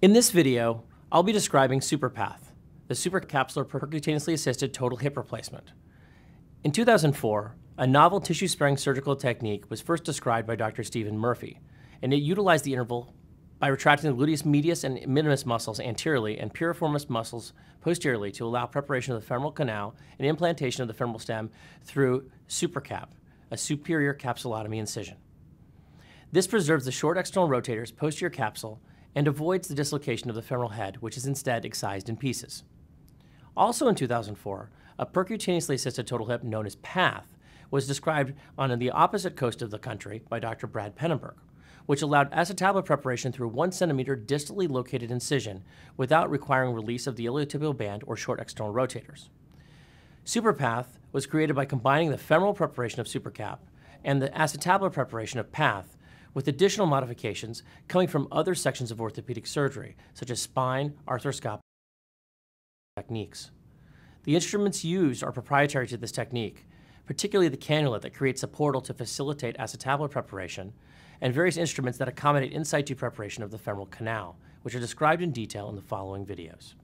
In this video, I'll be describing SuperPath, the supracapsular percutaneously assisted total hip replacement. In 2004, a novel tissue-sparing surgical technique was first described by Dr. Stephen Murphy, and it utilized the interval by retracting the gluteus medius and minimus muscles anteriorly and piriformis muscles posteriorly to allow preparation of the femoral canal and implantation of the femoral stem through SuperCap, a superior capsulotomy incision. This preserves the short external rotator's posterior capsule and avoids the dislocation of the femoral head, which is instead excised in pieces. Also in 2004, a percutaneously assisted total hip known as PATH was described on the opposite coast of the country by Dr. Brad Penenberg, which allowed acetabulum preparation through one centimeter distally located incision without requiring release of the iliotibial band or short external rotators. SuperPath was created by combining the femoral preparation of SuperCap and the acetabular preparation of PATH with additional modifications coming from other sections of orthopedic surgery, such as spine, arthroscopic techniques. The instruments used are proprietary to this technique, particularly the cannula that creates a portal to facilitate acetabular preparation, and various instruments that accommodate in situ preparation of the femoral canal, which are described in detail in the following videos.